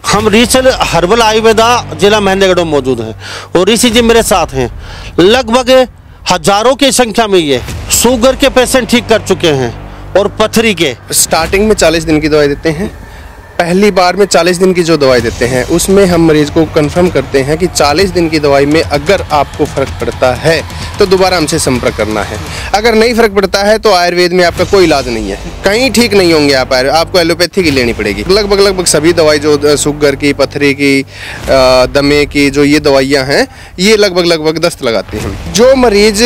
हम रीचल हर्बल आयुर्वेदा जिला महेंद्रगढ़ में मौजूद हैं और ऋषि जी मेरे साथ हैं। लगभग हज़ारों की संख्या में ये शुगर के पेशेंट ठीक कर चुके हैं और पथरी के। स्टार्टिंग में 40 दिन की दवाई देते हैं। पहली बार में 40 दिन की जो दवाई देते हैं, उसमें हम मरीज़ को कंफर्म करते हैं कि 40 दिन की दवाई में अगर आपको फ़र्क पड़ता है तो दोबारा हमसे संपर्क करना है। अगर नहीं फ़र्क पड़ता है तो आयुर्वेद में आपका कोई इलाज नहीं है। कहीं ठीक नहीं होंगे आप आयुर्वेद आपको एलोपैथी की लेनी पड़ेगी। लगभग लगभग सभी दवाई जो शुगर की, पथरी की दमे की, जो ये दवाइयाँ हैं, ये लगभग लगभग दस्त लगाती हैं। जो मरीज़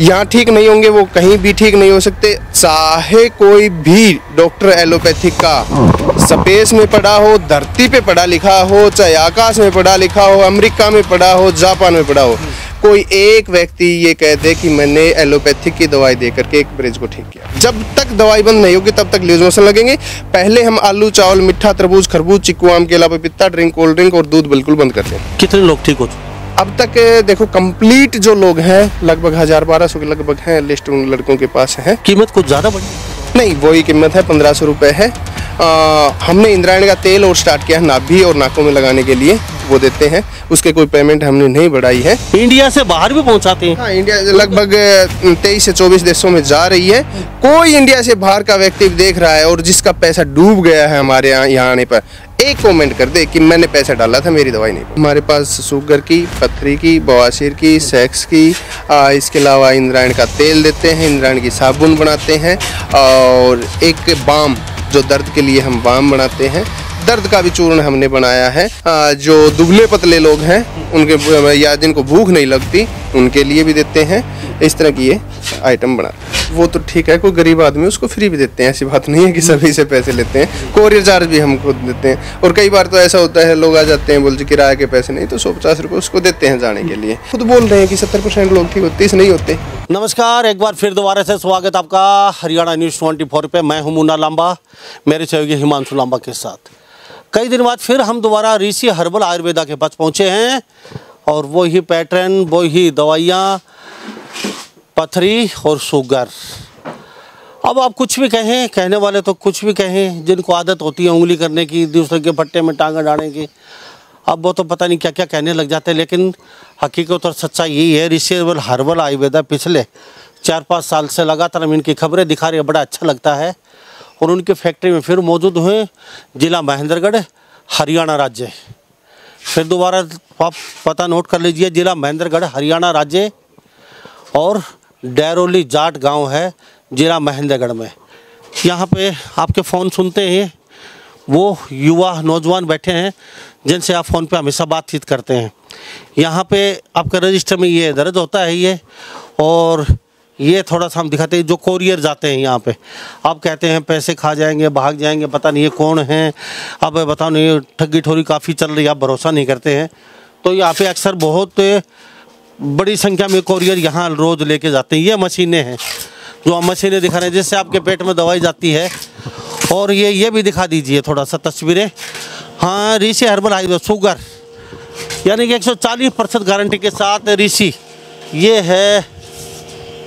यहाँ ठीक नहीं होंगे, वो कहीं भी ठीक नहीं हो सकते। चाहे कोई भी डॉक्टर एलोपैथिक का स्पेस में पढ़ा हो, धरती पे पढ़ा लिखा हो, चाहे आकाश में पढ़ा लिखा हो, अमेरिका में पढ़ा हो, जापान में पढ़ा हो, कोई एक व्यक्ति ये कह दे कि मैंने एलोपैथिक की दवाई दे करके एक मरीज़ को ठीक किया। जब तक दवाई बंद नहीं होगी, तब तक लूज मोशन लगेंगे। पहले हम आलू, चावल, मिठा, तरबूज, खरबूज चिक्कू आम केला पपीता ड्रिंक, कोल्ड ड्रिंक और दूध बिल्कुल बंद करते हैं कितने लोग ठीक हो चुके? अब तक देखो कंप्लीट जो लोग हैं लगभग हज़ार बारह सौ के लगभग हैं लिस्ट उन लड़कों के पास है। कीमत कुछ ज़्यादा बढ़ी? नहीं वही कीमत है पंद्रह सौ रुपये है। आ, हमने इंद्रायणी का तेल और स्टार्ट किया है नाभि और नाकों में लगाने के लिए वो देते हैं। उसके कोई पेमेंट हमने नहीं बढ़ाई है। इंडिया से बाहर भी पहुंचाते हैं। हाँ इंडिया लगभग तेईस से चौबीस देशों में जा रही है। कोई इंडिया से बाहर का व्यक्ति देख रहा है और जिसका पैसा डूब गया है हमारे यहाँ यहाँ आने पर एक कमेंट कर दे कि मैंने पैसा डाला था मेरी दवाई नहीं। हमारे पास शुगर की पथरी की बवासीर की सेक्स की आ, इसके अलावा इंद्रायण का तेल देते हैं इंद्रायण की साबुन बनाते हैं और एक बाम जो दर्द के लिए हम बाम बनाते हैं। दर्द का भी चूर्ण हमने बनाया है। आ, जो दुबले पतले लोग हैं उनके या जिनको भूख नहीं लगती उनके लिए भी देते हैं। इस तरह की ये। आइटम बना। वो तो ठीक है, कोई गरीब आदमी उसको फ्री भी देते हैं, ऐसी बात नहीं है कि सभी से पैसे लेते हैं। कोरियर चार्ज भी हम खुद देते हैं। और कई बार तो ऐसा होता है, लोग आ जाते हैं, बोलते किराए के पैसे नहीं तो सौ पचास रुपये उसको देते हैं जाने के लिए। खुद बोल रहे हैं कि सत्तर परसेंट लोग ठीक होते नहीं होते। नमस्कार, एक बार फिर दोबारा से स्वागत आपका हरियाणा न्यूज़ ट्वेंटी फोर पे। मैं हूँ मुन्ना लांबा, मेरे सहयोगी हिमांशु लांबा के साथ। कई दिन बाद फिर हम दोबारा ऋषि हर्बल आयुर्वेदा के पास पहुँचे हैं, और वही पैटर्न वही दवाइयाँ पथरी और शुगर। अब आप कुछ भी कहें, कहने वाले तो कुछ भी कहें, जिनको आदत होती है उंगली करने की, दूसरे के भट्टे में टांगा डालने की। अब वो तो पता नहीं क्या क्या कहने लग जाते हैं, लेकिन हकीकत और सच्चाई यही है हर्बल हर्बल आयुर्वेदा पिछले चार पाँच साल से लगातार हम इनकी खबरें दिखा रहे हैं, बड़ा अच्छा लगता है। और उनकी फैक्ट्री में फिर मौजूद हुए जिला महेंद्रगढ़, हरियाणा राज्य। फिर दोबारा आप पता नोट कर लीजिए, जिला महेंद्रगढ़, हरियाणा राज्य और डैरोली जाट गाँव है, जिला महेंद्रगढ़ में। यहाँ पे आपके फ़ोन सुनते हैं वो युवा नौजवान बैठे हैं, जिनसे आप फ़ोन पे हमेशा बातचीत करते हैं। यहाँ पे आपका रजिस्टर में ये दर्ज होता है ये, और ये थोड़ा सा हम दिखाते हैं, जो कोरियर जाते हैं यहाँ पे। आप कहते हैं, पैसे खा जाएँगे, भाग जाएँगे, पता नहीं ये कौन है। अब बताओ नहीं ठगी ठोरी काफ़ी चल रही है, आप भरोसा नहीं करते हैं। तो यहाँ पे अक्सर बहुत बड़ी संख्या में कोरियर यहाँ रोज़ लेके जाते हैं। ये मशीनें हैं। जो हम मशीनें दिखा रहे हैं जिससे आपके पेट में दवाई जाती है। और ये ये भी दिखा दीजिए थोड़ा सा तस्वीरें। हाँ ऋषि हर्बल हाइवे शुगर यानी कि 140 परसेंट गारंटी के साथ ऋषि ये है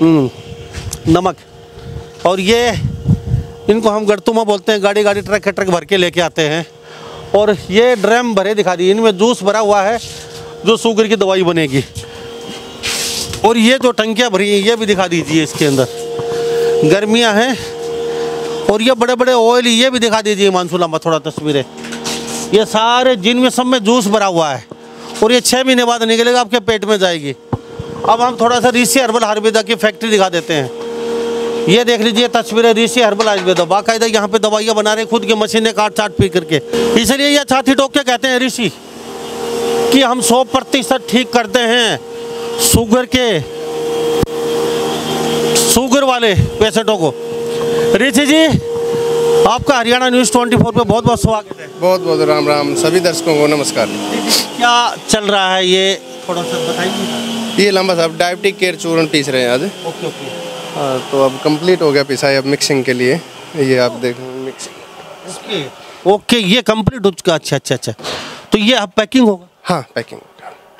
हम्म, नमक। और ये इनको हम गड़तुमा बोलते हैं। गाड़ी गाड़ी ट्रक ट्रक भर के लेके आते हैं। और ये ड्रम भरे दिखा दिए। इनमें जूस भरा हुआ है जो शुगर की दवाई बनेगी। और ये जो टंकियाँ भरी हैं, ये भी दिखा दीजिए इसके अंदर। गर्मियाँ हैं, और ये बड़े बड़े ऑयल ये भी दिखा दीजिए मानसून लंबा थोड़ा तस्वीरें। ये सारे जिनमें सब में जूस भरा हुआ है, और ये छः महीने बाद निकलेगा, आपके पेट में जाएगी। अब हम थोड़ा सा ऋषि हर्बल आयुर्वेदा की फैक्ट्री दिखा देते हैं। ये देख लीजिए तस्वीरें ऋषि हर्बल आयुर्वेदा, बाकायदा यहाँ पे दवाइयाँ बना रहे खुद की मशीनें काट चाट पी करके। इसलिए यह छाती टोक के कहते हैं, ऋषि, कि हम सौ प्रतिशत ठीक करते हैं। शुगर के शुगर वाले पेशेंटों को। ऋषि जी आपका हरियाणा न्यूज़ 24 पे बहुत बहुत स्वागत है। बहुत बहुत राम राम सभी दर्शकों को नमस्कार। क्या चल रहा है ये? थोड़ा सा बताइए। ये लंबा साहब डायबिटिक केयर चूर्ण पीस रहे हैं आज। Okay okay. हाँ तो अब कंप्लीट हो गया पिसाई अब मिक्सिंग के लिए। ये आप देख मिक्सिंग। ओके ओके ये कंप्लीट हो चुका। अच्छा अच्छा अच्छा। तो ये अब पैकिंग होगा? हाँ पैकिंग।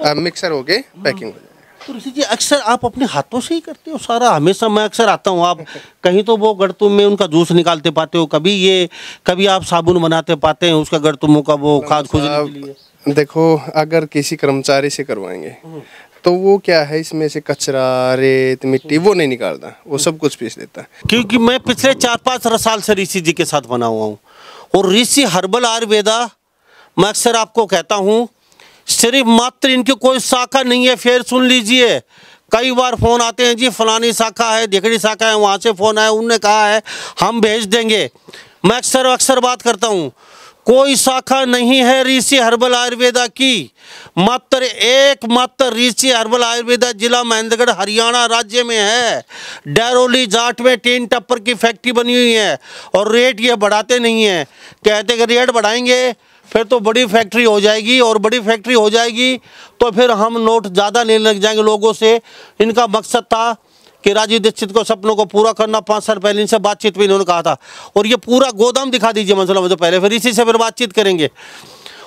अब मिक्सर हो। गए पैकिंग हो जाएगा। तो ऋषि जी अक्सर आप अपने हाथों से ही करते हो? सारा हमेशा मैं अक्सर आता हूँ आप कहीं तो वो गड़तुम में उनका जूस निकालते पाते हो कभी ये कभी आप साबुन बनाते पाते हैं उसका गड़तुमों का वो खाद साहब, देखो अगर किसी कर्मचारी से करवाएँगे तो वो क्या है इसमें से कचरा रेत मिट्टी वो नहीं निकालता वो सब कुछ पीस देता है। क्योंकि मैं पिछले चार पाँच साल से ऋषि जी के साथ बना हुआ हूँ और ऋषि हर्बल आयुर्वेदा मैं अक्सर आपको कहता हूँ सिर्फ़ मात्र इनकी कोई शाखा नहीं है, फिर सुन लीजिए। कई बार फ़ोन आते हैं, जी, फलानी शाखा है, दिखड़ी शाखा है, वहाँ से फ़ोन आया, उनने कहा है, हम भेज देंगे। मैं अक्सर अक्सर बात करता हूँ, कोई शाखा नहीं है ऋषि हर्बल आयुर्वेदा की। मात्र एक मात्र ऋषि हर्बल आयुर्वेदा जिला महेंद्रगढ़, हरियाणा राज्य में है। डैरोली जाट में टीन टप्पर की फैक्ट्री बनी हुई है और रेट ये बढ़ाते नहीं है। कहते कि रेट बढ़ाएँगे फिर तो बड़ी फैक्ट्री हो जाएगी और बड़ी फैक्ट्री हो जाएगी तो फिर हम नोट ज़्यादा लेने लग जाएँगे लोगों से। इनका मकसद था कि राजीव दीक्षित को सपनों को पूरा करना, पाँच साल पहले इनसे बातचीत में इन्होंने कहा था। और ये पूरा गोदाम दिखा दीजिए मंसूला मुझे पहले फिर इसी से फिर बातचीत करेंगे।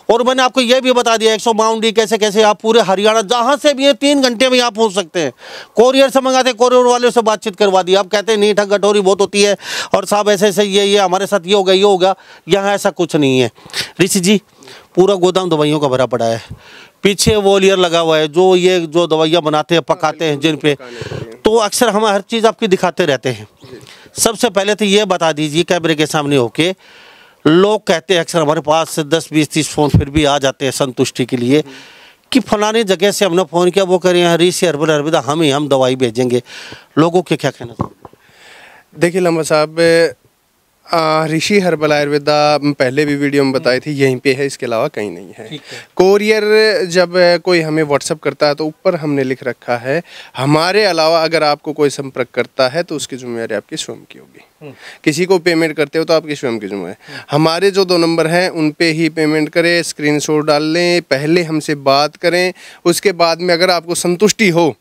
और मैंने आपको ये भी बता दिया, एक सौ बाउंडी कैसे कैसे आप पूरे हरियाणा, जहाँ से भी ये तीन घंटे में यहाँ पहुँच सकते हैं। कोरियर से मंगाते, कोरियर वाले से बातचीत करवा दी। आप कहते हैं, नहीं, ठग गठोरी बहुत होती है और साहब ऐसे ऐसे, ये ये, हमारे साथ ये होगा ये होगा यहाँ ऐसा कुछ नहीं है। ऋषि जी, पूरा गोदाम दवाइयों का भरा पड़ा है। पीछे वॉलियर लगा हुआ है, जो ये, जो दवाइयाँ बनाते हैं, पकाते हैं, जिन पे। तो अक्सर हम हर चीज़ आपकी दिखाते रहते हैं। सबसे पहले तो ये बता दीजिए कैमरे के सामने होके लोग कहते हैं अक्सर हमारे पास से दस, बीस, तीस फ़ोन फिर भी आ जाते हैं संतुष्टि के लिए, कि फलाने जगह से हमने फ़ोन किया, वो करें हरी से अरबल अरबिदा हम ही, हम दवाई भेजेंगे। लोगों के क्या कहना देखिए लंबा साहब ऋषि हर्बल आयुर्वेदा पहले भी वीडियो में बताई थी यहीं पे है इसके अलावा कहीं नहीं है। है। कोरियर जब कोई हमें व्हाट्सअप करता है तो ऊपर हमने लिख रखा है हमारे अलावा अगर आपको कोई संपर्क करता है तो उसकी जिम्मेवारी आपकी स्वयं की होगी। किसी को पेमेंट करते हो तो आपकी स्वयं की जिम्मेवारी। हमारे जो दो नंबर हैं उन पे ही पेमेंट करें स्क्रीनशॉट डाल लें पहले हमसे बात करें उसके बाद में अगर आपको संतुष्टि हो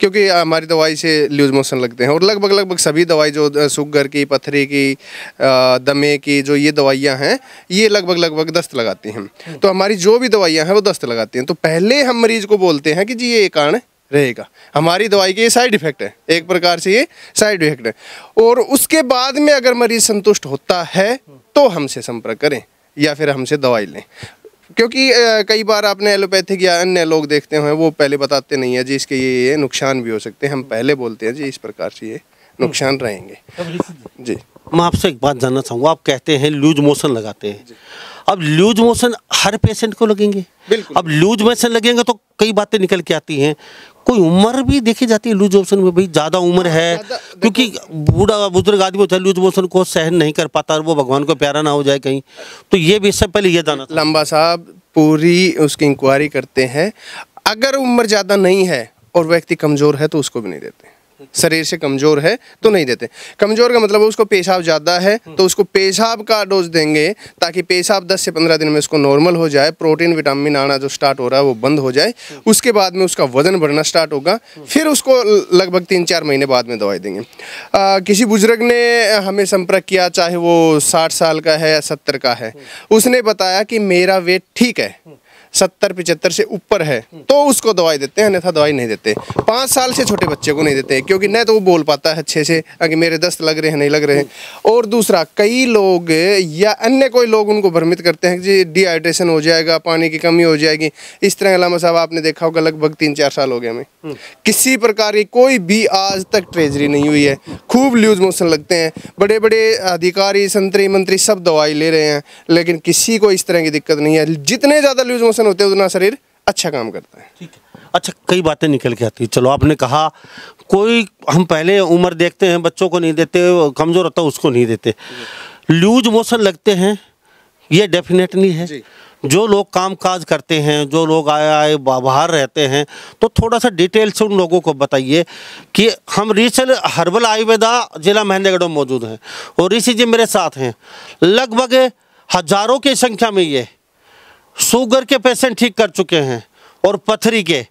क्योंकि हमारी दवाई से लूज मोशन लगते हैं। और लगभग लगभग सभी दवाई जो शुगर की पथरी की दमे की जो ये दवाइयाँ हैं ये लगभग लगभग दस्त लगाती हैं। तो हमारी जो भी दवाइयाँ हैं वो दस्त लगाती हैं। तो पहले हम मरीज़ को बोलते हैं कि जी ये कारण रहेगा। हमारी दवाई के ये साइड इफ़ेक्ट है। एक प्रकार से ये साइड इफ़ेक्ट है। और उसके बाद में अगर मरीज़ संतुष्ट होता है तो हमसे संपर्क करें या फिर हमसे दवाई लें। क्योंकि कई बार आपने एलोपैथिक या अन्य लोग देखते हैं वो पहले बताते नहीं है जी इसके ये ये नुकसान भी हो सकते हैं। हम पहले बोलते हैं जी इस प्रकार से ये नुकसान रहेंगे। जी। मैं आपसे एक बात जानना चाहूँगा आप कहते हैं लूज मोशन लगाते हैं। अब लूज मोशन हर पेशेंट को लगेंगे। बिल्कुल। अब लूज मोशन लगेंगे तो कई बातें निकल के आती हैं। कोई उम्र भी देखी जाती है लूज मोशन में? भाई ज़्यादा उम्र है क्योंकि बूढ़ा बुज़ुर्ग आदमी होता है लूज मोशन को सहन नहीं कर पाता और वो भगवान को प्यारा ना हो जाए कहीं। तो ये भी इससे पहले ये जाना लंबा साहब पूरी उसकी इंक्वायरी करते हैं। अगर उम्र ज़्यादा नहीं है और व्यक्ति कमज़ोर है तो उसको भी नहीं देते। शरीर से कमज़ोर है तो नहीं देते। कमज़ोर का मतलब उसको पेशाब ज़्यादा है तो उसको पेशाब का डोज देंगे ताकि पेशाब 10 से 15 दिन में उसको नॉर्मल हो जाए प्रोटीन विटामिन आना जो स्टार्ट हो रहा है वो बंद हो जाए उसके बाद में उसका वज़न बढ़ना स्टार्ट होगा फिर उसको लगभग तीन चार महीने बाद में दवाई देंगे। आ, किसी बुज़ुर्ग ने हमें संपर्क किया चाहे वो साठ साल का है या सत्तर का है उसने बताया कि मेरा वेट ठीक है सत्तर पिचहत्तर से ऊपर है तो उसको दवाई देते हैं अन्यथा दवाई नहीं देते। पाँच साल से छोटे बच्चे को नहीं देते क्योंकि न तो वो बोल पाता है अच्छे से कि मेरे दस्त लग रहे हैं नहीं लग रहे हैं। और दूसरा कई लोग या अन्य कोई लोग उनको भ्रमित करते हैं कि जी डिहाइड्रेशन हो जाएगा पानी की कमी हो जाएगी। इस तरह अलामा साहब आपने देखा होगा लगभग तीन चार साल हो गए हमें। किसी प्रकार की कोई भी आज तक ट्रेजरी नहीं हुई है। खूब लूज मोशन लगते हैं। बड़े बड़े अधिकारी संतरी मंत्री सब दवाई ले रहे हैं लेकिन किसी को इस तरह की दिक्कत नहीं है। जितने ज़्यादा लूज मोशन होते हैं उतना शरीर अच्छा काम करता है। ठीक है। अच्छा कई बातें निकल के आती हैं। चलो आपने कहा कोई हम पहले उम्र देखते हैं बच्चों को नहीं देते कमज़ोर होता है उसको नहीं देते। लूज मोशन लगते हैं ये डेफिनेटली है। जो। लोग काम काज करते हैं जो लोग आए आए बाहर रहते हैं तो थोड़ा सा डिटेल से उन लोगों को बताइए कि हम रीसल हर्बल आयुर्वेदा जिला महेंद्रगढ़ में मौजूद हैं और ऋषि जी मेरे साथ हैं। लगभग हज़ारों की संख्या में ये शुगर के पेशेंट ठीक कर चुके हैं और पथरी के।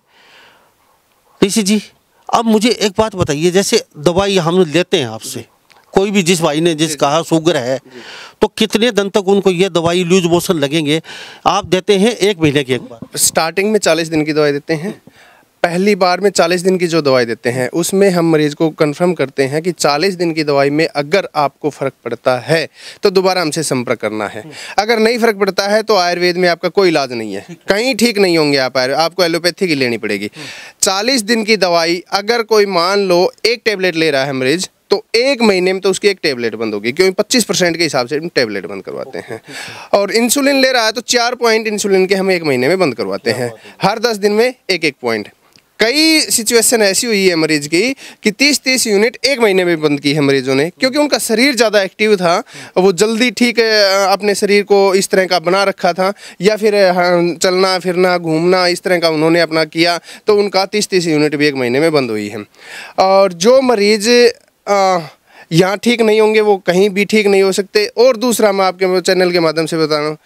ऋषि जी, अब मुझे एक बात बताइए, जैसे दवाई हम लेते हैं आपसे, कोई भी जिस भाई ने जिस कहा शुगर है तो कितने दिन तक उनको ये दवाई लूज मोशन लगेंगे? आप देते हैं एक महीने की एक बार? स्टार्टिंग में चालीस दिन की दवाई देते हैं पहली बार में 40 दिन की जो दवाई देते हैं उसमें हम मरीज़ को कंफर्म करते हैं कि 40 दिन की दवाई में अगर आपको फ़र्क पड़ता है तो दोबारा हमसे संपर्क करना है। अगर नहीं फ़र्क पड़ता है तो आयुर्वेद में आपका कोई इलाज नहीं है। कहीं ठीक नहीं होंगे आप आयुर्वेद आपको एलोपैथी की लेनी पड़ेगी। 40 दिन की दवाई अगर कोई मान लो एक टेबलेट ले रहा है मरीज़ तो एक महीने में तो उसकी एक टेबलेट बंद होगी क्योंकि पच्चीस परसेंट के हिसाब से हम टेबलेट बंद करवाते हैं। और इंसुलिन ले रहा है तो चार पॉइंट इंसुलिन के हम एक महीने में बंद करवाते हैं। हर दस दिन में एक एक पॉइंट कई सिचुएशन ऐसी हुई है मरीज़ की कि 30 30 यूनिट एक महीने में बंद की है मरीजों ने क्योंकि उनका शरीर ज़्यादा एक्टिव था वो जल्दी ठीक अपने शरीर को इस तरह का बना रखा था या फिर हाँ, चलना फिरना घूमना इस तरह का उन्होंने अपना किया तो उनका 30 30 यूनिट भी एक महीने में बंद हुई है। और जो मरीज़ यहाँ ठीक नहीं होंगे वो कहीं भी ठीक नहीं हो सकते और दूसरा मैं आपके चैनल के माध्यम से बता रहा हूँ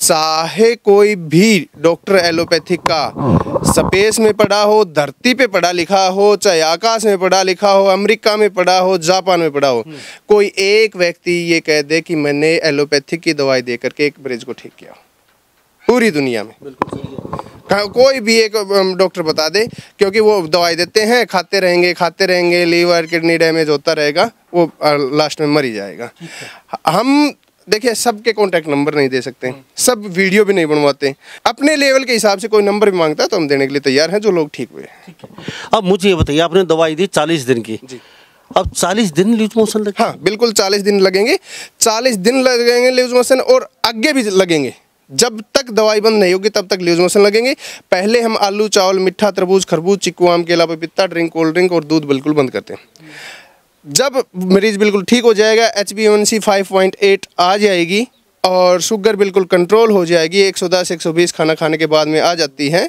चाहे कोई भी डॉक्टर एलोपैथिक का स्पेस में पढ़ा हो धरती पे पढ़ा लिखा हो चाहे आकाश में पढ़ा लिखा हो अमेरिका में पढ़ा हो जापान में पढ़ा हो कोई एक व्यक्ति ये कह दे कि मैंने एलोपैथिक की दवाई दे करके एक मरीज़ को ठीक किया पूरी दुनिया में। कोई भी एक डॉक्टर बता दे क्योंकि वो दवाई देते हैं खाते रहेंगे खाते रहेंगे लीवर किडनी डैमेज होता रहेगा वो लास्ट में मर ही जाएगा। हम देखिए सबके कॉन्टैक्ट नंबर नहीं दे सकते। सब वीडियो भी नहीं बनवाते। अपने लेवल के हिसाब से कोई नंबर भी माँगता है तो हम देने के लिए तैयार हैं जो लोग ठीक हुए। अब मुझे ये बताइए आपने दवाई दी चालीस दिन की। जी। अब चालीस दिन लूज मोशन लगे? हाँ बिल्कुल चालीस दिन लगेंगे। चालीस दिन लगेंगे लूज मोशन और आगे भी लगेंगे। जब तक दवाई बंद नहीं होगी तब तक लूज मोशन लगेंगे। पहले हम आलू चावल मिठा तरबूज खरबूज चिक्कू आम केला पपीता ड्रिंक कोल्ड ड्रिंक और दूध बिल्कुल बंद करते हैं। जब मरीज़ बिल्कुल ठीक हो जाएगा H B one C five point eight आ जाएगी और शुगर बिल्कुल कंट्रोल हो जाएगी 110 120 खाना खाने के बाद में आ जाती है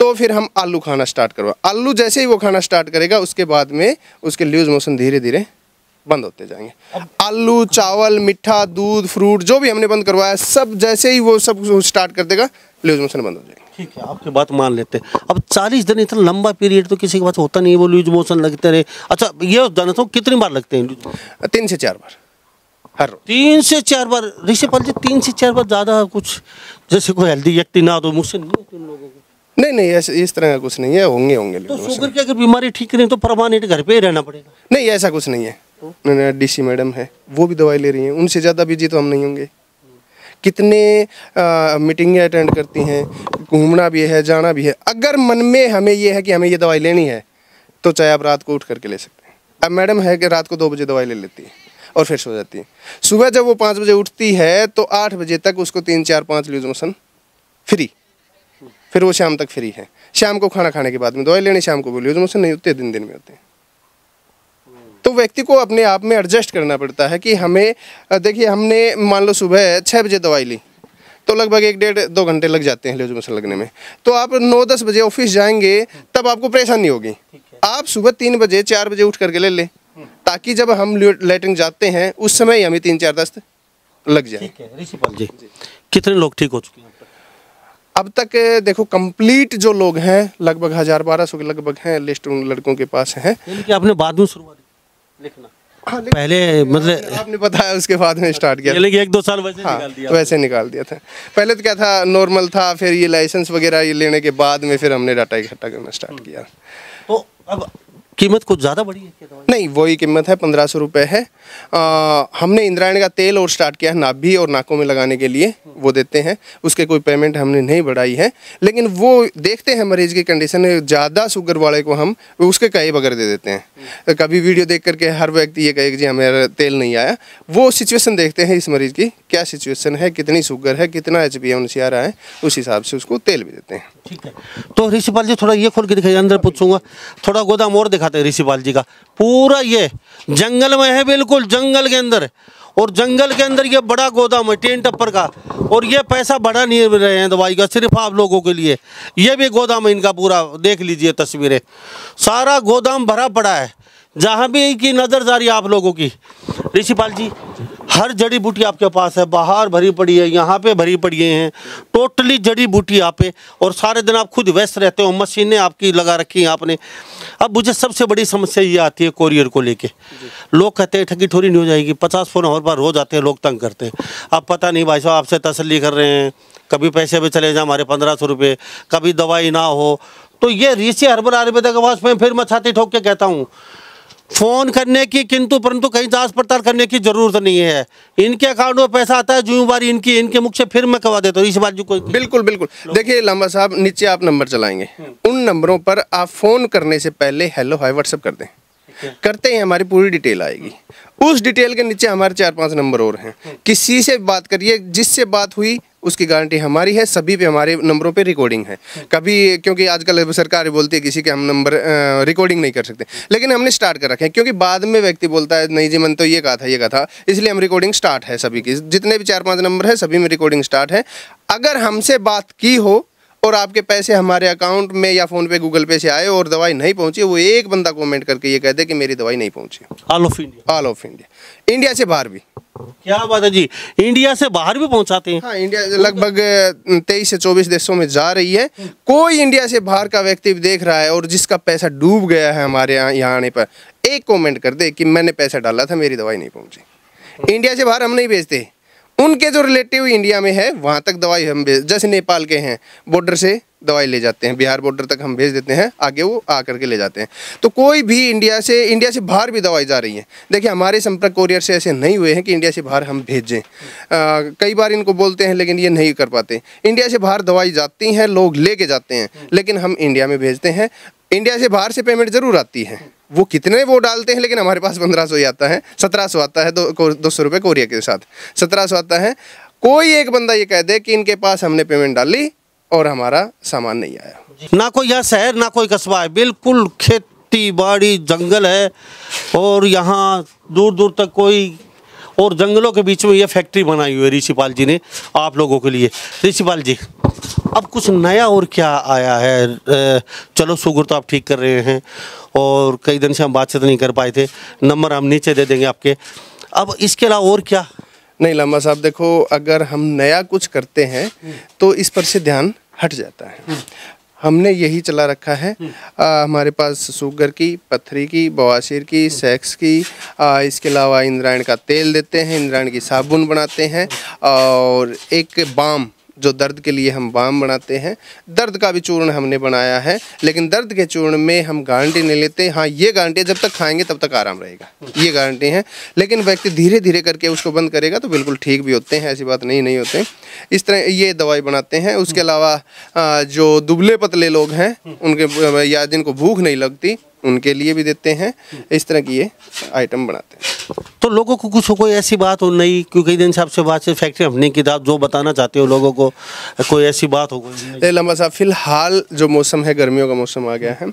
तो फिर हम आलू खाना स्टार्ट करवा आलू जैसे ही वो खाना स्टार्ट करेगा उसके बाद में उसके लूज मोशन धीरे धीरे बंद होते जाएँगे। आलू चावल मिठा दूध फ्रूट जो भी हमने बंद करवाया सब जैसे ही वो सब स्टार्ट कर देगा लूज मोशन बंद हो जाएँगे। ठीक है आपकी बात मान लेते हैं। अब चालीस दिन इतना लंबा पीरियड तो किसी के पास होता नहीं है वो लूज मोशन लगते रहे। अच्छा ये जानता हूँ कितनी बार लगते हैं तीन से चार बार हर तीन से चार बार? ऋषिपाल जी तीन से चार बार ज़्यादा कुछ जैसे कोई हेल्दी व्यक्ति ना हो तो मुझसे नहीं होते उन लोगों को। नहीं नहीं ऐसे इस तरह का कुछ नहीं है होंगे होंगे तो शुगर की अगर बीमारी ठीक नहीं तो परमानेंट घर पे ही रहना पड़ेगा। नहीं ऐसा कुछ नहीं है। डीसी मैडम है वो भी दवाई ले रही हैं उनसे ज़्यादा बिज़ी तो हम नहीं होंगे। कितने मीटिंगें अटेंड करती हैं, घूमना भी है, जाना भी है। अगर मन में हमें ये है कि हमें ये दवाई लेनी है तो चाहे आप रात को उठ करके ले सकते हैं। अब मैडम है कि रात को दो बजे दवाई ले लेती है और फिर सो जाती है। सुबह जब वो पाँच बजे उठती है तो आठ बजे तक उसको तीन, चार, पाँच लूज मोशन फ्री। फिर वो शाम तक फ्री है। शाम को खाना खाने के बाद में दवाई लेनी, शाम को भी लूज मोशन नहीं होते दिन दिन में होते हैं। तो व्यक्ति को अपने आप में एडजस्ट करना पड़ता है कि हमें देखिए हमने मान लो सुबह छः बजे दवाई ली तो लगभग एक डेढ़ दो घंटे लग जाते हैं लूज लगने में। तो आप नौ दस बजे ऑफ़िस जाएँगे तब आपको परेशानी होगी। आप सुबह तीन बजे चार बजे उठ करके ले लें ताकि जब हम लेटरिन जाते हैं उस समय हमें तीन चार दस्त लग जाए। ऋषिपाल जी कितने लोग ठीक हो चुके हैं अब तक? देखो कंप्लीट जो लोग हैं लगभग हज़ार बारह सौ के लगभग हैं लिस्ट उन लड़कों के पास है। आपने बाद में शुरुआत लिखना। हाँ, पहले मतलब आपने बताया उसके बाद में स्टार्ट किया। लेकिन एक दो साल वैसे हाँ निकाल दिया। वैसे निकाल दिया था। पहले तो क्या था नॉर्मल था फिर ये लाइसेंस वगैरह ये लेने के बाद में फिर हमने डाटा इकट्ठा करना स्टार्ट किया। तो अब कीमत कुछ ज़्यादा बढ़ी है क्या नहीं वही कीमत है पंद्रह सौ रुपये है। आ, हमने इंद्रायण का तेल और स्टार्ट किया है नाभि और नाकों में लगाने के लिए वो देते हैं। उसके कोई पेमेंट हमने नहीं बढ़ाई है। लेकिन वो देखते हैं मरीज़ की कंडीशन ज़्यादा शुगर वाले को हम उसके कई बगैर दे देते हैं। कभी वीडियो देख करके हर व्यक्ति ये कहे कि जी हमें तेल नहीं आया। वो सिचुएशन देखते हैं इस मरीज़ की क्या सिचुएशन है कितनी शुगर है कितना एच बी आ रहा है उस हिसाब से उसको तेल भी देते हैं। है। तो ऋषिपाल जी थोड़ा ये खोल के दिखाइए अंदर पूछूँगा। थोड़ा गोदाम और दिखाते हैं ऋषिपाल जी का। पूरा ये जंगल में है बिल्कुल। जंगल के अंदर और जंगल के अंदर ये बड़ा गोदाम है टेन टप्पर का। और ये पैसा बढ़ा नहीं रहे हैं दवाई का, सिर्फ़ आप लोगों के लिए। ये भी गोदाम है इनका पूरा, देख लीजिए तस्वीरें। सारा गोदाम भरा पड़ा है। जहाँ भी की नज़र जारी है आप लोगों की। ऋषिपाल जी हर जड़ी बूटी आपके पास है, बाहर भरी पड़ी है, यहाँ पे भरी पड़ी हैं। टोटली जड़ी बूटी यहाँ पे, और सारे दिन आप खुद व्यस्त रहते हो, मशीनें आपकी लगा रखी हैं आपने। अब मुझे सबसे बड़ी समस्या ये आती है कोरियर को लेके। लोग कहते हैं, ठगी ठोरी नहीं हो जाएगी, पचास फ़ोन और बार रोज आते हैं, लोग तंग करते हैं। अब पता नहीं भाई साहब, आपसे तसली कर रहे हैं, कभी पैसे भी चले जाए हमारे पंद्रह सौ रुपये, कभी दवाई ना हो। तो ये ऋषि हर्बल आयुर्वेदा के पास मैं फिर मैं छाती ठोक के कहता हूँ फ़ोन करने की किंतु परंतु कहीं जाँच पड़ताल करने की ज़रूरत नहीं है। इनके अकाउंट में पैसा आता है जुम्मेवारी इनकी इनके मुख से फिर मैं कवा देता हूँ इस बात जो कोई बिल्कुल बिल्कुल। देखिए लामा साहब नीचे आप नंबर चलाएँगे। उन नंबरों पर आप फ़ोन करने से पहले हेलो हाई व्हाट्सअप कर दें। करते ही हमारी पूरी डिटेल आएगी। उस डिटेल के नीचे हमारे चार पाँच नंबर और हैं। किसी से बात करिए जिससे बात हुई उसकी गारंटी हमारी है सभी पे हमारे नंबरों पे रिकॉर्डिंग है। कभी क्योंकि आजकल सरकार बोलती है किसी के हम नंबर रिकॉर्डिंग नहीं कर सकते। लेकिन हमने स्टार्ट कर रखे हैं क्योंकि बाद में व्यक्ति बोलता है नहीं जी मैंने तो ये कहा था ये कहा था। इसलिए हम रिकॉर्डिंग स्टार्ट है सभी की। जितने भी चार पाँच नंबर है सभी में रिकॉर्डिंग स्टार्ट है। अगर हमसे बात की हो और आपके पैसे हमारे अकाउंट में या फ़ोन पे गूगल पे से आए और दवाई नहीं पहुँची वो एक बंदा कमेंट करके ये कह दे कि मेरी दवाई नहीं पहुँची। All of India all of India India से बाहर भी। क्या बात है जी? इंडिया से बाहर भी पहुंचाते हैं। हाँ इंडिया लगभग तेईस से चौबीस देशों में जा रही है। कोई इंडिया से बाहर का व्यक्ति देख रहा है और जिसका पैसा डूब गया है हमारे यहाँ यहाँ आने पर एक कमेंट कर दे कि मैंने पैसा डाला था मेरी दवाई नहीं पहुँची। इंडिया से बाहर हम नहीं भेजते। उनके जो रिलेटिव इंडिया में है, वहाँ तक दवाई हम भेज, जैसे नेपाल के हैं बॉर्डर से दवाई ले जाते हैं, बिहार बॉर्डर तक हम भेज देते हैं, आगे वो आ करके ले जाते हैं। तो कोई भी इंडिया से इंडिया से बाहर भी दवाई जा रही है। देखिए, हमारे संपर्क कोरियर से ऐसे नहीं हुए हैं कि इंडिया से बाहर हम भेजें। कई बार इनको बोलते हैं, लेकिन ये नहीं कर पाते। इंडिया से बाहर दवाई जाती हैं, लोग ले के जाते हैं, लेकिन हम इंडिया में भेजते हैं। इंडिया से बाहर से पेमेंट ज़रूर आती है। वो कितने वो डालते हैं, लेकिन हमारे पास पंद्रह सौ ही आता है, सत्रह सौ आता है, दो दो सौ रुपये कोरिया के साथ। सत्रह सौ आता है। कोई एक बंदा ये कह दे कि इनके पास हमने पेमेंट डाली और हमारा सामान नहीं आया। ना कोई यहाँ शहर, ना कोई कस्बा है। बिल्कुल खेती बाड़ी जंगल है और यहाँ दूर दूर तक कोई और जंगलों के बीच में ये फैक्ट्री बनाई हुई है ऋषिपाल जी ने आप लोगों के लिए। ऋषिपाल जी। अब कुछ नया और क्या आया है? चलो शुगर तो आप ठीक कर रहे हैं और कई दिन से हम बातचीत नहीं कर पाए थे। नंबर हम नीचे दे देंगे आपके। अब इसके अलावा और क्या? नहीं लंबा साहब देखो अगर हम नया कुछ करते हैं तो इस पर से ध्यान हट जाता है। हमने यही चला रखा है। आ, हमारे पास शुगर की पत्थरी की बवासीर की सेक्स की आ, इसके अलावा इंद्रायण का तेल देते हैं इंद्रायण की साबुन बनाते हैं और एक बाम जो दर्द के लिए हम बाम बनाते हैं। दर्द का भी चूर्ण हमने बनाया है, लेकिन दर्द के चूर्ण में हम गारंटी नहीं लेते। हाँ ये गारंटी जब तक खाएँगे तब तक आराम रहेगा। ये गारंटी है, लेकिन व्यक्ति धीरे धीरे करके उसको बंद करेगा तो बिल्कुल ठीक भी होते हैं, ऐसी बात नहीं नहीं होते। इस तरह ये दवाई बनाते हैं, उसके अलावा जो दुबले पतले लोग हैं, उनके, या जिनको भूख नहीं लगती उनके लिए भी देते हैं। इस तरह की ये आइटम बनाते हैं। तो लोगों को कुछ कोई ऐसी बात हो नहीं क्योंकि दिन साहब से बात से फैक्ट्री अपनी किताब जो बताना चाहते हो लोगों को कोई ऐसी बात हो गई लंबा साहब फ़िलहाल जो मौसम है गर्मियों का मौसम आ गया है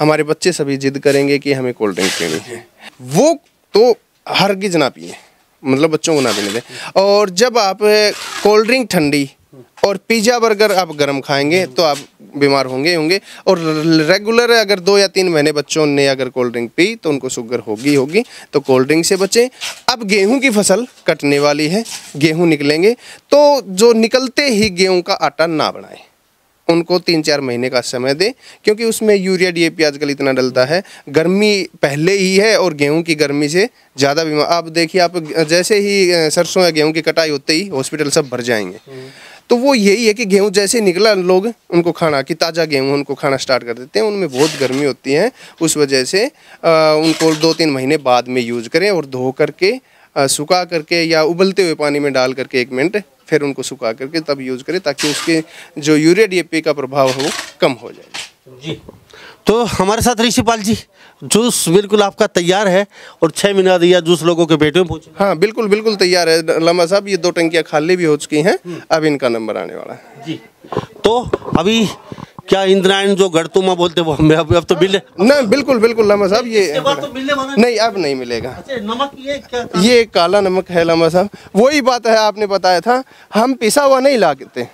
हमारे बच्चे सभी जिद करेंगे कि हमें कोल्ड ड्रिंक पीनी है। वो तो हर गिज ना पिए मतलब बच्चों को ना पीने दें। और जब आप कोल्ड ड्रिंक ठंडी और पिज़्ज़ा बर्गर आप गर्म खाएँगे तो आप बीमार होंगे होंगे। और रेगुलर अगर दो या तीन महीने बच्चों ने अगर कोल्ड ड्रिंक पी तो उनको शुगर होगी होगी। तो कोल्ड ड्रिंक से बचें। अब गेहूँ की फ़सल कटने वाली है। गेहूँ निकलेंगे। तो जो निकलते ही गेहूँ का आटा ना बनाए, उनको तीन चार महीने का समय दें, क्योंकि उसमें यूरिया डीएपी आजकल इतना डलता है। गर्मी पहले ही है और गेहूँ की गर्मी से ज़्यादा बीमार। आप देखिए, आप जैसे ही सरसों या गेहूँ की कटाई होते ही हॉस्पिटल सब भर जाएँगे। तो वो यही है कि गेहूँ जैसे निकला लोग उनको खाना कि ताज़ा गेहूँ उनको खाना स्टार्ट कर देते हैं। उनमें बहुत गर्मी होती है उस वजह से आ, उनको दो तीन महीने बाद में यूज़ करें और धो करके सुखा करके या उबलते हुए पानी में डाल करके एक मिनट फिर उनको सुखा करके तब यूज़ करें ताकि उसके जो यूरिया डीएपी का प्रभाव हो वो कम हो जाए। जी। तो हमारे साथ ऋषिपाल जी जूस बिल्कुल आपका तैयार है और छः महीना दिया जूस लोगों के पेट में पहुँचे हाँ बिल्कुल बिल्कुल तैयार है। लंबा साहब ये दो टंकियाँ खाली भी हो चुकी हैं। अब इनका नंबर आने वाला है। जी। तो अभी क्या इंद्रायण जो गढ़तुमा बोलते वो हमें अब, अब तो मिले नहीं बिल्कुल बिल्कुल लंबा साहब ये तो नहीं अब नहीं मिलेगा। अच्छा, नमक ये क्या ये काला नमक है लंबा साहब। वही बात है आपने बताया था हम पिसा हुआ नहीं लाते।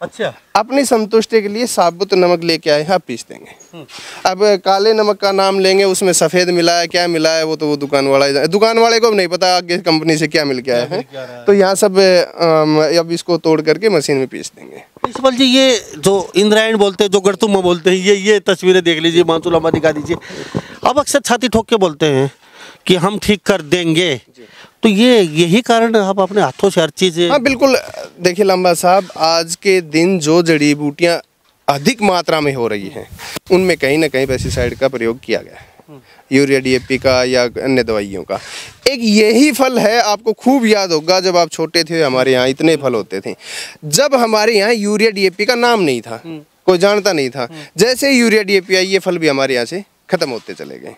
अच्छा। अपनी संतुष्टि के लिए साबुत नमक लेके आए हैं पीस देंगे। अब काले नमक का नाम लेंगे उसमें सफ़ेद मिला है क्या मिला है वो तो वो दुकान वाला दुकान वाले को नहीं पता आगे कंपनी से क्या मिल के आया है। तो यहाँ सब अब इसको तोड़ करके मशीन में पीस देंगे। प्रिंसिपल जी ये जो इंद्रायण बोलते हैं जो गढ़तुमा बोलते हैं ये ये तस्वीरें देख लीजिए मानसूलामा दिखा दीजिए। अब अक्सर छाती ठोक के बोलते हैं कि हम ठीक कर देंगे। तो ये यही कारण आप अपने हाथों से हर चीज़ हाँ बिल्कुल। देखिए लंबा साहब आज के दिन जो जड़ी बूटियाँ अधिक मात्रा में हो रही हैं उनमें कहीं ना कहीं पेस्टिसाइड का प्रयोग किया गया है। यूरिया डीएपी का या अन्य दवाइयों का। एक यही फल है आपको खूब याद होगा जब आप छोटे थे हमारे यहाँ इतने फल होते थे। जब हमारे यहाँ यूरिया डीएपी का नाम नहीं था कोई जानता नहीं था। जैसे ही यूरिया डीएपी आई ये फल भी हमारे यहाँ से खत्म होते चले गए।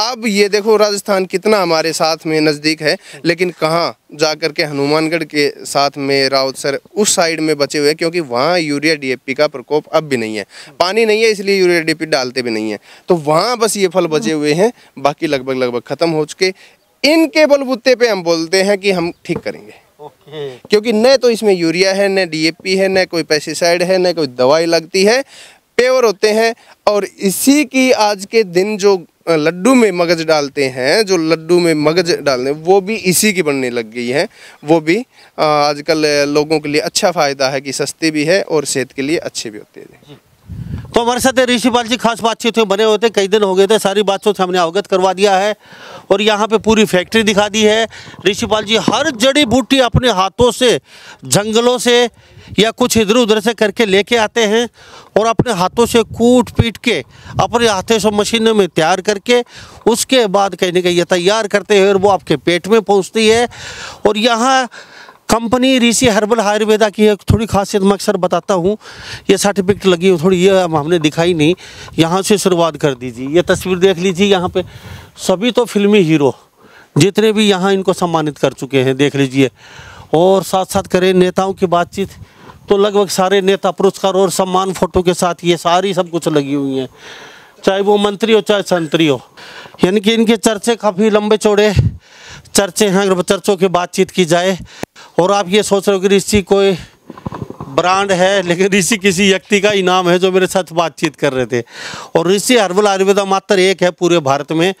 अब ये देखो राजस्थान कितना हमारे साथ में नज़दीक है लेकिन कहाँ जा कर के हनुमानगढ़ के साथ में राउतसर उस साइड में बचे हुए क्योंकि वहाँ यूरिया डीएपी का प्रकोप अब भी नहीं है। पानी नहीं है इसलिए यूरिया डीएपी डालते भी नहीं है। तो वहाँ बस ये फल बचे हुए हैं बाकी लगभग लगभग ख़त्म हो चुके। इनके बलबूते पे हम बोलते हैं कि हम ठीक करेंगे। क्योंकि न तो इसमें यूरिया है न डीएपी है न कोई पेस्टिसाइड है न कोई दवाई लगती है। प्योर होते हैं और इसी की आज के दिन जो लड्डू में मगज डालते हैं, जो लड्डू में मगज डालते हैं वो भी इसी की बनने लग गई है। वो भी आजकल लोगों के लिए अच्छा फ़ायदा है कि सस्ती भी है और सेहत के लिए अच्छी भी होती है। तो हमारे साथ ऋषिपाल जी खास बातचीत में बने हुए थे कई दिन हो गए थे, सारी बातों से हमने अवगत करवा दिया है और यहाँ पे पूरी फैक्ट्री दिखा दी है। ऋषिपाल जी, हर जड़ी बूटी अपने हाथों से, जंगलों से या कुछ इधर उधर से करके लेके आते हैं और अपने हाथों से कूट पीट के अपने हाथों से मशीनों में तैयार करके उसके बाद कहीं ना कहीं तैयार करते हैं और वो आपके पेट में पहुँचती है। और यहाँ कंपनी ऋषि हर्बल आयुर्वेदा की एक थोड़ी खासियत मैं अक्सर बताता हूँ। ये सर्टिफिकेट लगी हुई थोड़ी ये अब हमने दिखाई नहीं। यहाँ से शुरुआत कर दीजिए। ये तस्वीर देख लीजिए, यहाँ पे सभी तो फिल्मी हीरो जितने भी यहाँ इनको सम्मानित कर चुके हैं, देख लीजिए। और साथ साथ करें नेताओं की बातचीत। तो लगभग सारे नेता पुरस्कार और सम्मान फ़ोटो के साथ ये सारी सब कुछ लगी हुई हैं। चाहे वो मंत्री हो, चाहे संतरी हो। यानी कि इनके चर्चे काफ़ी लंबे चौड़े चर्चे हैं, अगर चर्चों की बातचीत की जाए, और आप ये सोच रहे हो कि ऋषि कोई ब्रांड है, लेकिन ऋषि किसी व्यक्ति का इनाम है जो मेरे साथ बातचीत कर रहे थे। और ऋषि हर्बल आयुर्वेदा मात्र एक है पूरे भारत में।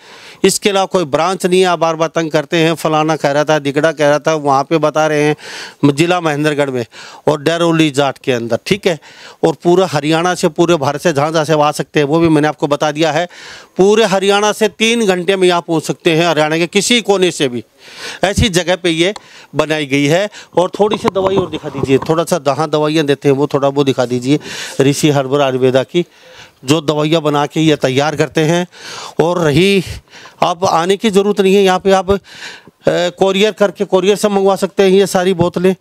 इसके अलावा कोई ब्रांच नहीं है, आप बार बार तंग करते हैं। फलाना कह रहा था, दिगड़ा कह रहा था, वहाँ पे बता रहे हैं, जिला महेंद्रगढ़ में, और डेरोली जाट के अंदर, ठीक है? और पूरा हरियाणा से, पूरे भारत से जहाँ जहाँ से आ सकते हैं, वो भी मैंने आपको बता दिया है। पूरे हरियाणा से तीन घंटे में यहाँ पहुँच सकते हैं, हरियाणा के किसी कोने से भी। ऐसी जगह पे ये बनाई गई है। और थोड़ी सी दवाई और दिखा दीजिए। थोड़ा सा जहाँ दवाइयाँ देते हैं, वो थोड़ा वो दिखा दीजिए। ऋषि हर्बर आयुर्वेदा की जो दवाइयाँ बना के ये तैयार करते हैं। और रही आप आने की ज़रूरत नहीं है। यहाँ पे आप कोरियर करके कोरियर से मंगवा सकते हैं ये सारी बोतलें।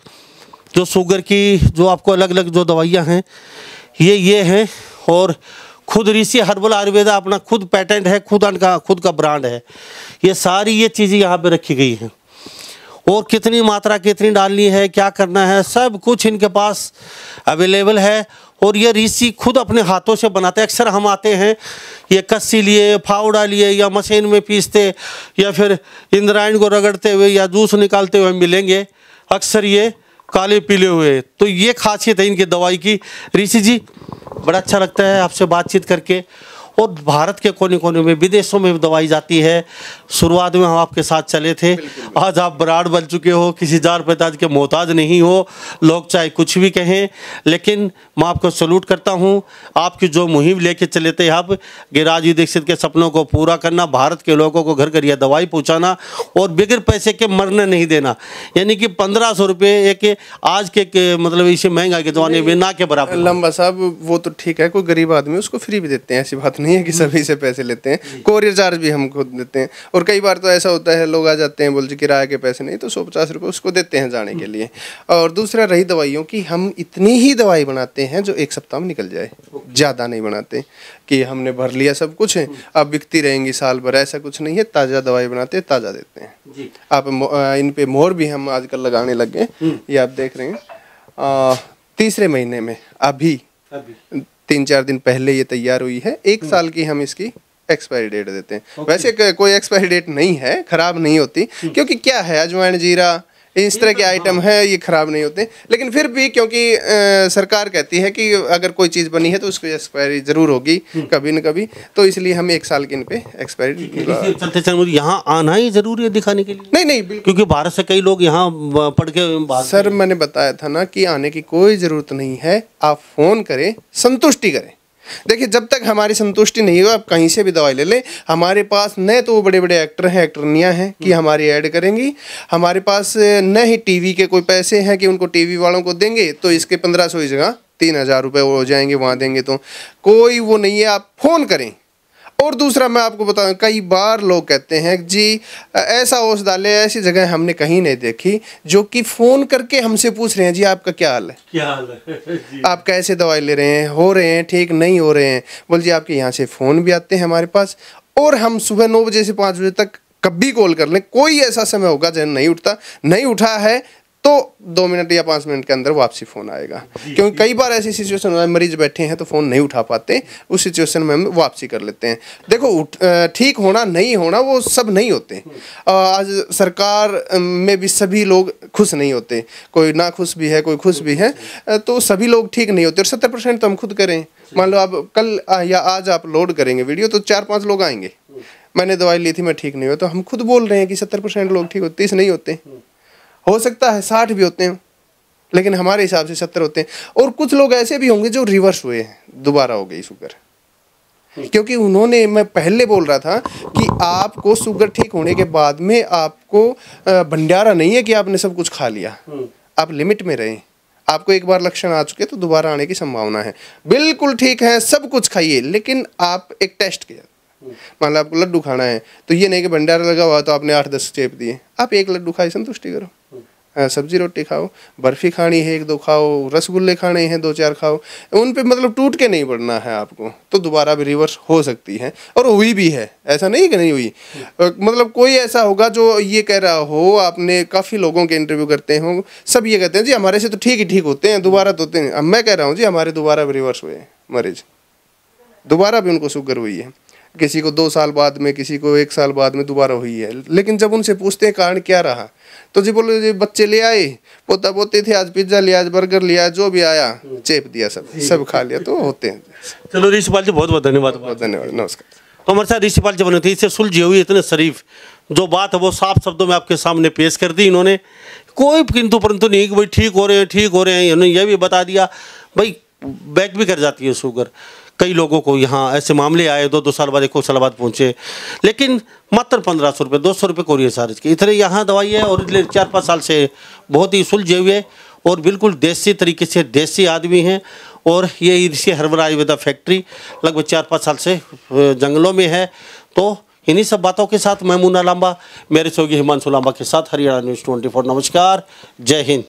जो शुगर की, जो आपको अलग अलग जो दवाइयाँ हैं ये ये हैं। और खुद ऋषि हर्बल आयुर्वेदा अपना खुद पेटेंट है, खुद का खुद का ब्रांड है। ये सारी ये चीज़ें यहाँ पे रखी गई हैं। और कितनी मात्रा कितनी डालनी है, क्या करना है, सब कुछ इनके पास अवेलेबल है। और ये ऋषि खुद अपने हाथों से बनाते हैं। अक्सर हम आते हैं, ये कस्सी लिए, फावड़ा लिए, या मशीन में पीसते, या फिर इंद्रायण को रगड़ते हुए, या जूस निकालते हुए मिलेंगे। अक्सर ये काले पीले हुए। तो ये खासियत है इनकी दवाई की। ऋषि जी बड़ा अच्छा लगता है आपसे बातचीत करके। और भारत के कोने कोने में विदेशों में दवाई जाती है। शुरुआत में हम आपके साथ चले थे। आज आप बराड़ बन चुके हो किसी जार पैताज के मोहताज नहीं हो। लोग चाहे कुछ भी कहें लेकिन मैं आपको सल्यूट करता हूँ आपकी जो मुहिम लेके चले थे आप गिराजी दीक्षित के सपनों को पूरा करना भारत के लोगों को घर घर यह दवाई पहुँचाना और बगैर पैसे के मरने नहीं देना। यानी कि पंद्रह सौ रुपये एक आज के, के मतलब इसे महँगा के जमाने में ना के बराबर लंबा साहब वो तो ठीक है कोई गरीब आदमी उसको फ्री भी देते हैं ऐसी बात नहीं नहीं है कि सभी से पैसे लेते हैं। कोरियर चार्ज भी हम खुद देते हैं। और कई बार तो ऐसा होता है लोग आ जाते हैं बोलते किराए के पैसे नहीं तो सौ पचास रुपये उसको देते हैं जाने के लिए। और दूसरा रही दवाइयों की हम इतनी ही दवाई बनाते हैं जो एक सप्ताह में निकल जाए। ज़्यादा नहीं बनाते कि हमने भर लिया सब कुछ है अब बिकती रहेंगी साल भर ऐसा कुछ नहीं है ताज़ा दवाई बनाते हैं ताज़ा देते हैं। आप इन पे मोर भी हम आजकल लगाने लग गए हम्म। ये आप देख रहे हैं। तीसरे महीने में अभी, अभी। तीन चार दिन पहले ये तैयार हुई है एक हम्म। साल की हम इसकी एक्सपायरी डेट देते हैं वैसे कोई एक्सपायरी डेट नहीं है खराब नहीं होती हम्म। क्योंकि क्या है अजवाइन जीरा इस तरह के आइटम है ये ख़राब नहीं होते। लेकिन फिर भी क्योंकि आ, सरकार कहती है कि अगर कोई चीज़ बनी है तो उसकी एक्सपायरी ज़रूर होगी हम्म। कभी न कभी। तो इसलिए हम एक साल के इन पे एक्सपायरी चलते चलते यहाँ आना ही ज़रूरी है दिखाने के लिए। नहीं नहीं क्योंकि भारत से कई लोग यहाँ पढ़ के सर मैंने बताया था ना कि आने की कोई ज़रूरत नहीं है। आप फ़ोन करें संतुष्टि करें। देखिए जब तक हमारी संतुष्टि नहीं हो आप कहीं से भी दवाई ले लें। हमारे पास न तो वो बड़े बड़े एक्टर हैं एक्टरनियाँ हैं कि हमारी ऐड करेंगी। हमारे पास न ही टीवी के कोई पैसे हैं कि उनको टीवी वालों को देंगे तो इसके पंद्रह सौ जगह तीन हज़ार रुपये हो जाएँगे वहाँ देंगे तो। कोई वो नहीं है आप फ़ोन करें। और दूसरा मैं आपको बताऊँ कई बार लोग कहते हैं जी ऐसा डाले ऐसी जगह हमने कहीं नहीं देखी जो कि फ़ोन करके हमसे पूछ रहे हैं जी आपका क्या हाल है? क्या हाल है? जी। आप कैसे दवाई ले रहे हैं? हो रहे हैं ठीक नहीं हो रहे हैं? बोल जी आपके यहाँ से फ़ोन भी आते हैं हमारे पास और हम सुबह नौ बजे से पाँच बजे तक कभी कॉल कर लें। कोई ऐसा समय होगा जब नहीं उठता नहीं उठा है तो दो मिनट या पाँच मिनट के अंदर वापसी फ़ोन आएगा। क्योंकि कई बार ऐसी सिचुएशन होता है मरीज़ बैठे हैं तो फ़ोन नहीं उठा पाते उस सिचुएशन में हम वापसी कर लेते हैं। देखो ठीक होना नहीं होना वो सब नहीं होते। आज सरकार में भी सभी लोग खुश नहीं होते। कोई ना खुश भी है कोई खुश भी है तो सभी लोग ठीक नहीं होते। और सत्तर परसेंट तो हम खुद करें। मान लो आप कल या आज आप लोड करेंगे वीडियो तो चार पाँच लोग आएँगे। मैंने दवाई ली थी मैं ठीक नहीं हुआ। तो हम खुद बोल रहे हैं कि सत्तर परसेंट लोग ठीक होते तीस नहीं होते। हो सकता है साठ भी होते हैं लेकिन हमारे हिसाब से सत्तर होते हैं। और कुछ लोग ऐसे भी होंगे जो रिवर्स हुए हैं दोबारा हो गई शुगर। क्योंकि उन्होंने मैं पहले बोल रहा था कि आपको शुगर ठीक होने के बाद में आपको भंडारा नहीं है कि आपने सब कुछ खा लिया। आप लिमिट में रहें। आपको एक बार लक्षण आ चुके तो दोबारा आने की संभावना है। बिल्कुल ठीक है सब कुछ खाइए लेकिन आप एक टेस्ट किया। मान लो आपको लड्डू खाना है तो ये नहीं कि भंडारा लगा हुआ तो आपने आठ दस चेप दिए। आप एक लड्डू खाए संतुष्टि करो। सब्ज़ी रोटी खाओ, बर्फ़ी खानी है एक दो खाओ, रसगुल्ले खाने हैं दो चार खाओ, उन पे मतलब टूट के नहीं पड़ना है आपको तो दोबारा भी रिवर्स हो सकती है, और हुई भी है, ऐसा नहीं कि नहीं हुई। मतलब कोई ऐसा होगा जो ये कह रहा हो, आपने काफ़ी लोगों के इंटरव्यू करते हो, सब ये कहते हैं, जी, हमारे से तो ठीक ही ठीक होते हैं, दोबारा तो होते हैं। मैं कह रहा हूँ, जी, हमारे दोबारा भी रिवर्स हुए मरीज़ दोबारा भी उनको शुगर हुई है। किसी को दो साल बाद में किसी को एक साल बाद में दोबारा हुई है। लेकिन जब उनसे पूछते हैं कारण क्या रहा तो जी बोलो जी बच्चे ले आए पोता पोते थे आज पिज्जा लिया आज बर्गर लिया जो भी आया चेप दिया सब सब खा लिया तो होते हैं। चलो ऋषिपाल जी बहुत बहुत धन्यवाद। बहुत धन्यवाद नमस्कार। तो हमारे साथ ऋषिपाल जी बने थे इससे सुलझी हुई इतने शरीफ जो बात है वो साफ़ शब्दों में आपके सामने पेश कर दी इन्होंने। कोई किंतु परंतु नहीं कि भाई ठीक हो रहे हैं ठीक हो रहे हैं इन्होंने यह भी बता दिया भाई बैक भी कर जाती है शुगर। कई लोगों को यहाँ ऐसे मामले आए, दो दो साल बाद, एक साल बाद पहुँचे। लेकिन मात्र पंद्रह सौ रुपये, दो सौ रुपये कोरियर चार्ज की इतने यहाँ दवाई है और चार पाँच साल से बहुत ही सुलझे हुए और बिल्कुल देसी तरीके से देसी आदमी हैं और ये इसी हरबरा आयुर्वेदा फैक्ट्री लगभग चार पाँच साल से जंगलों में है। तो इन्हीं सब बातों के साथ मैं मुन्ना लांबा। मेरे सहयोगी हिमांशु लांबा के साथ हरियाणा न्यूज़ ट्वेंटी नमस्कार। जय हिंद।